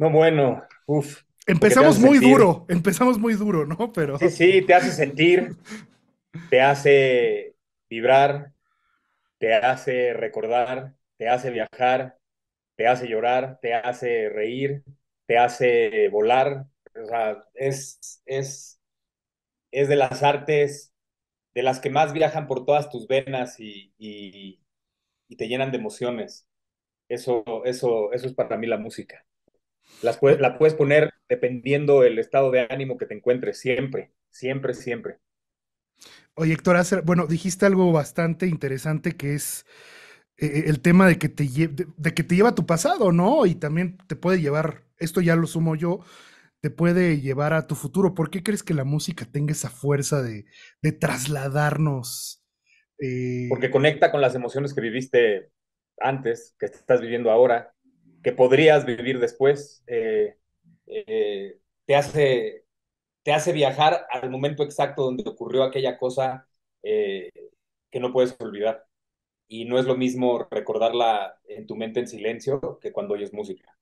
No, bueno, uff. Empezamos muy duro, empezamos muy duro, ¿no? Pero... Sí, sí, te hace sentir, te hace vibrar, te hace recordar, te hace viajar, te hace llorar, te hace reír, te hace volar. O sea, es, es, es de las artes de las que más viajan por todas tus venas y, y, y te llenan de emociones. Eso, eso, eso es para mí la música. Las la puedes poner dependiendo el estado de ánimo que te encuentres, siempre, siempre, siempre. Oye, Héctor, bueno, dijiste algo bastante interesante que es eh, eh, el tema de que, te de, que te lleva a tu pasado, ¿no? Y también te puede llevar, esto ya lo sumo yo, te puede llevar a tu futuro. ¿Por qué crees que la música tenga esa fuerza de, de trasladarnos? Eh? Porque conecta con las emociones que viviste antes, que estás viviendo ahora, que podrías vivir después, eh, eh, te, hace, te hace viajar al momento exacto donde ocurrió aquella cosa eh, que no puedes olvidar. Y no es lo mismo recordarla en tu mente en silencio que cuando oyes música.